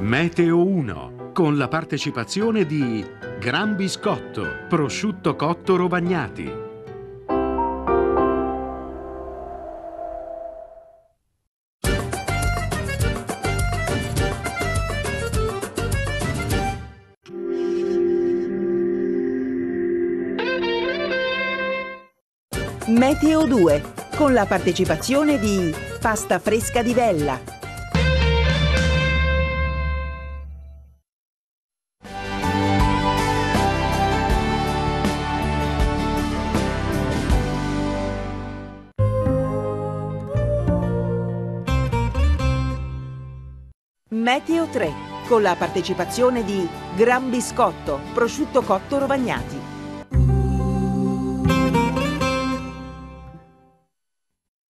Meteo 1, con la partecipazione di Gran Biscotto, prosciutto cotto rovagnati. Meteo 2, con la partecipazione di Pasta fresca di Vella. Meteo 3, con la partecipazione di Gran Biscotto, prosciutto cotto rovagnati.